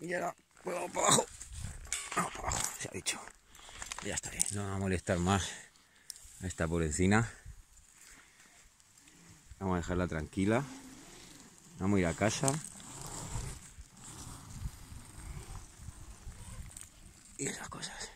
Y ahora, pues vamos para abajo. Vamos para abajo, se ha dicho. Ya está bien, no vamos a molestar más a esta pobrecina. Vamos a dejarla tranquila. Vamos a ir a casa. Y esas cosas.